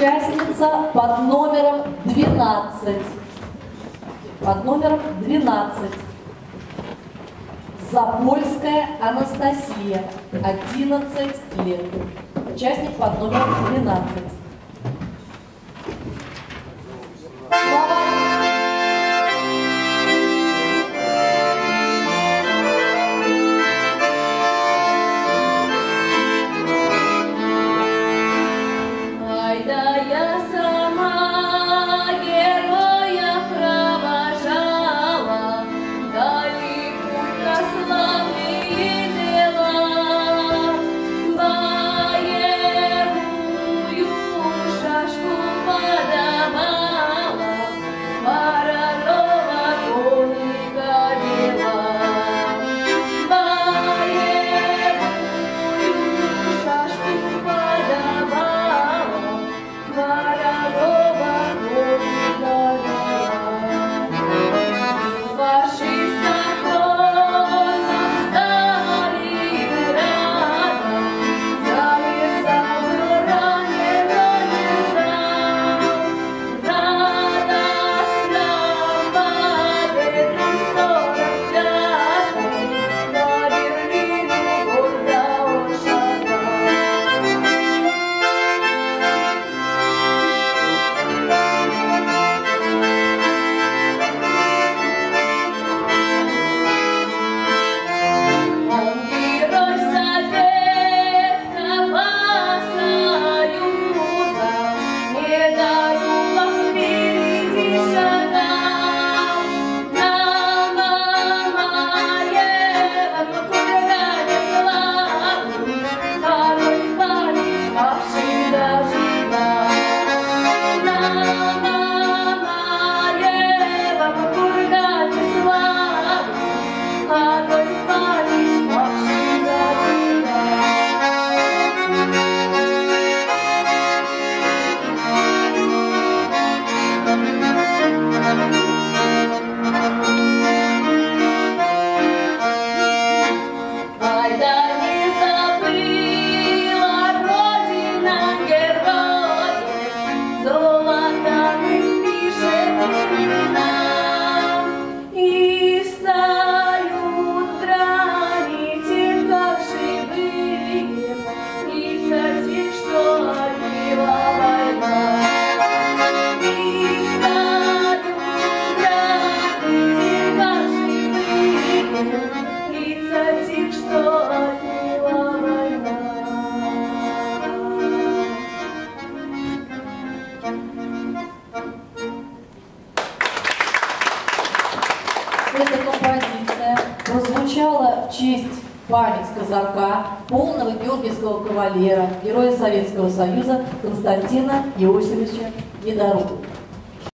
участница под номером 12. Под номером 12. Запольская Анастасия, 11 лет. Участник под номером 12. Эта композиция прозвучала в честь память казака, полного георгиевского кавалера, героя Советского Союза Константина Иосифовича Недорукова.